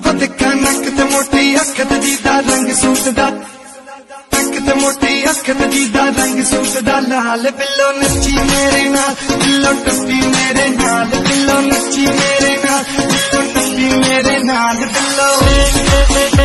ਉਹ ਦੇਖਾਂ ਨੱਕ ਤੇ ਮੋਟੀ ਅੱਖ ਤੇ ਜੀਦਾ ਰੰਗ ਸੂਟ ਦਾ ਨੱਕ ਤੇ ਮੋਟੀ ਅੱਖ ਤੇ ਜੀਦਾ ਰੰਗ ਸੂਟ ਦਾ ਲਾਲ ਬਿੱਲੋ ਨੱਚੀ ਮੇਰੇ ਨਾਲ ਬਿੱਲੋ ਟੱਪੀ ਮੇਰੇ ਨਾਲ ਬਿੱਲੋ ਨੱਚੀ ਮੇਰੇ ਨਾਲ ਬਿੱਲੋ ਟੱਪੀ ਮੇਰੇ ਨਾਲ ਬਿੱਲੋ